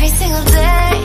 every single day.